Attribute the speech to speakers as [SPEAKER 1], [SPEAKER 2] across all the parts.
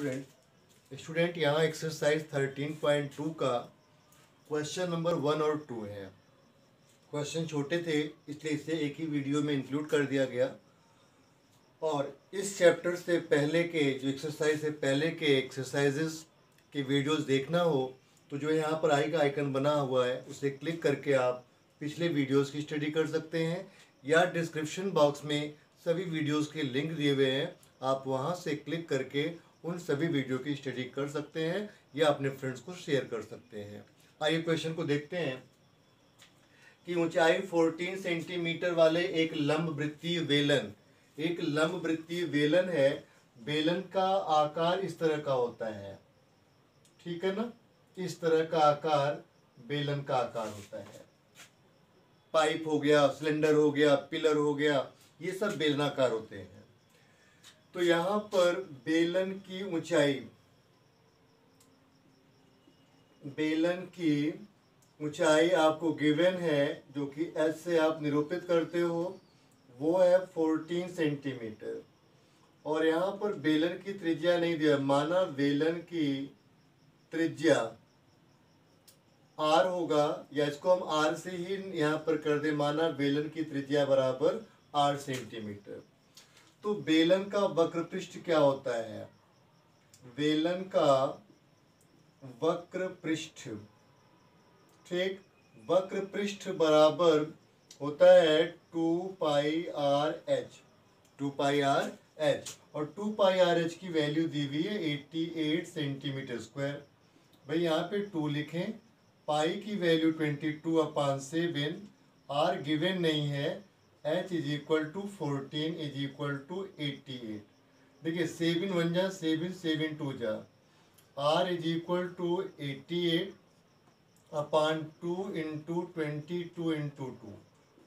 [SPEAKER 1] Student student यहाँ exercise thirteen point two का question number one और टू है। क्वेश्चन छोटे थे, इसलिए इसे एक ही वीडियो में इंक्लूड कर दिया गया। और इस चैप्टर से पहले के, जो एक्सरसाइज से पहले के एक्सरसाइजेस के वीडियोस देखना हो तो जो यहाँ पर आई का आइकन बना हुआ है, उसे क्लिक करके आप पिछले वीडियोस की स्टडी कर सकते हैं। या डिस्क्रिप्शन बॉक्स में सभी वीडियोस के लिंक दिए हुए हैं, आप वहाँ से क्लिक करके उन सभी वीडियो की स्टडी कर सकते हैं या अपने फ्रेंड्स को शेयर कर सकते हैं। आइए क्वेश्चन को देखते हैं। कि ऊंचाई 14 सेंटीमीटर वाले एक लंब वृत्तीय वेलन, एक लंब वृत्तीय वेलन है बेलन का आकार इस तरह का होता है। ठीक है ना? इस तरह का आकार बेलन का आकार होता है। पाइप हो गया सिलेंडर हो गया पिलर हो गया, ये सब बेलनाकार होते हैं। तो यहाँ पर बेलन की ऊंचाई, बेलन की ऊंचाई आपको गिवन है, जो कि एस से आप निरूपित करते हो, वो है 14 सेंटीमीटर और यहाँ पर बेलन की त्रिज्या नहीं दिया, माना बेलन की त्रिज्या आर होगा, या इसको हम आर से ही यहाँ पर कर दे, माना बेलन की त्रिज्या बराबर आठ सेंटीमीटर तो बेलन का वक्र पृष्ठ क्या होता है? बेलन का वक्र पृष्ठ ठीक? वक्र पृष्ठ बराबर होता है two pi r h, two pi r h. और टू पाई आर एच की वैल्यू दी हुई है एट्टी एट सेंटीमीटर स्क्वायर। भाई यहाँ पे टू लिखें, पाई की value twenty two upon seven, r given नहीं है h is equal to fourteen is equal to eighty eight देखिए सेवन वन जा सेवन सेवन टू जा। R is equal to eighty eight upon two into twenty two into two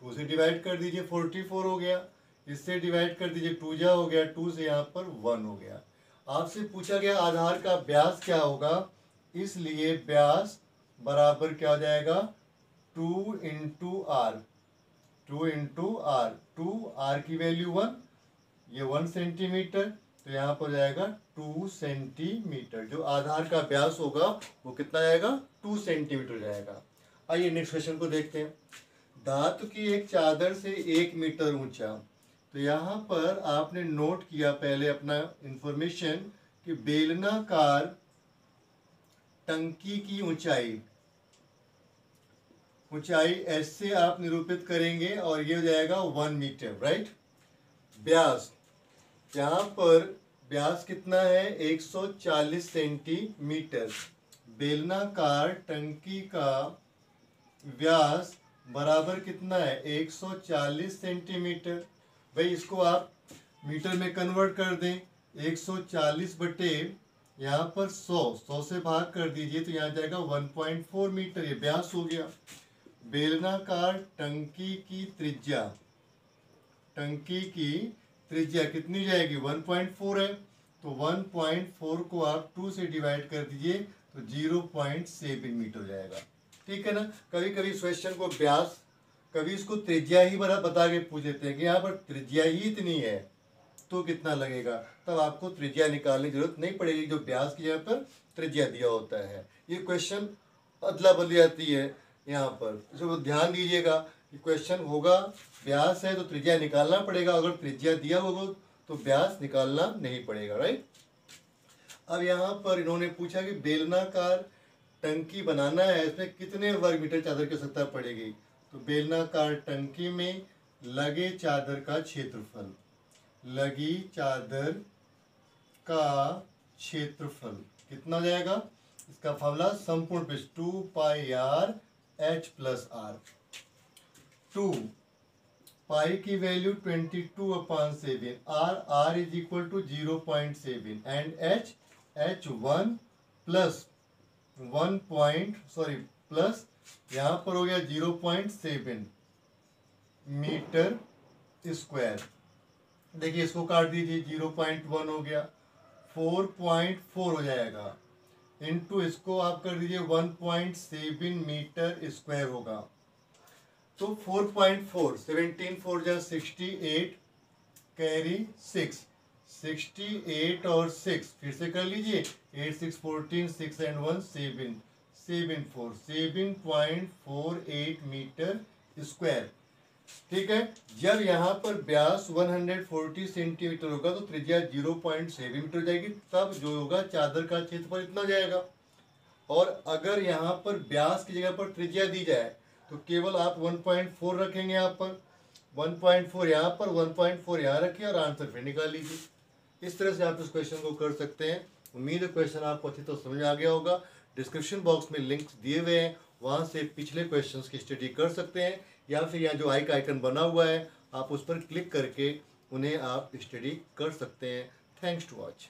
[SPEAKER 1] to से divide कर दीजिए forty four हो गया। इससे divide कर दीजिए टू जा हो गया। टू से यहाँ पर वन हो गया। आपसे पूछा गया, आधार का ब्यास क्या होगा? इसलिए ब्यास बराबर क्या हो जाएगा? Two into r two into r two r की वैल्यू वन ये वन सेंटीमीटर तो यहाँ पर जाएगा टू सेंटीमीटर जो आधार का व्यास होगा, वो कितना जाएगा? टू सेंटीमीटर जाएगा। आइए नेक्स्ट क्वेश्चन को देखते हैं। धातु की एक चादर से एक मीटर ऊँचा। तो यहाँ पर आपने नोट किया पहले अपना इंफॉर्मेशन कि बेलनाकार टंकी की ऊंचाई। ऊंचाई एस से आप निरूपित करेंगे और ये हो जाएगा वन मीटर राइट ब्यास, यहाँ पर ब्यास कितना है? 140 सेंटीमीटर बेलनाकार टंकी का व्यास बराबर कितना है? 140 सेंटीमीटर भाई, इसको आप मीटर में कन्वर्ट कर दें. 140 बटे यहाँ पर 100 100 से भाग कर दीजिए तो यहाँ जाएगा 1.4 मीटर ये ब्यास हो गया. बेलनाकार टंकी की त्रिज्या। टंकी की त्रिज्या कितनी जाएगी? 1.4 है। तो 1.4 को आप 2 से डिवाइड कर दीजिए तो 0.7 मीटर हो जाएगा। ठीक है ना? कभी कभी क्वेश्चन को व्यास कभी इसको त्रिज्या ही बड़ा बता के पूछ देते हैं कि यहाँ पर त्रिज्या ही इतनी है तो कितना लगेगा? तब आपको त्रिज्या निकालने की ज़रूरत नहीं पड़ेगी। जो व्यास की जगह पर त्रिज्या दिया होता है। ये क्वेश्चन अदला बदली आती है। यहाँ पर। इसको ध्यान दीजिएगा कि क्वेश्चन होगा व्यास है तो त्रिज्या निकालना पड़ेगा। अगर त्रिज्या दिया होगा तो व्यास निकालना नहीं पड़ेगा राइट अब यहाँ पर इन्होंने पूछा कि बेलनाकार टंकी बनाना है, इसमें कितने वर्ग मीटर चादर की आवश्यकता पड़ेगी? तो बेलनाकार टंकी में लगे चादर का क्षेत्रफल, लगी चादर का क्षेत्रफल कितना जाएगा? इसका फॉर्मूला संपूर्ण पृष्ठ two pi r h plus r two pi की value twenty two upon seven r r is equal to zero point seven and h h one plus one point sorry plus यहाँ पर हो गया zero point seven metre square देखिए इसको काट दीजिए zero point one हो गया फोर पॉइंट फोर हो जाएगा। इंटू इसको आप कर दीजिए one point seven metre square होगा। तो four point four, seventeen four जा sixty eight, carry six. Sixty eight और सिक्स, फिर से कर लीजिए, eight six fourteen, six and one seven. Seven four, seven point four eight metre square. ठीक है? जब यहाँ पर व्यास 140 सेंटीमीटर होगा तो त्रिज्या 0.7 मीटर हो जाएगी। तब जो होगा, चादर का क्षेत्रफल इतना जाएगा। और अगर यहाँ पर व्यास की जगह पर त्रिज्या दी जाए तो केवल आप 1.4 रखेंगे यहाँ पर। 1.4 पॉइंट यहाँ पर 1.4 पॉइंट यहाँ रखिए और आंसर फिर निकाल लीजिए। इस तरह से आप इस क्वेश्चन को कर सकते हैं। उम्मीद है क्वेश्चन आपको अच्छी तरह समझ आ गया होगा। डिस्क्रिप्शन बॉक्स में लिंक्स दिए हुए हैं। वहाँ से पिछले क्वेश्चंस की स्टडी कर सकते हैं, या फिर यहाँ जो आई का आइकन बना हुआ है, आप उस पर क्लिक करके उन्हें आप स्टडी कर सकते हैं। Thanks to watch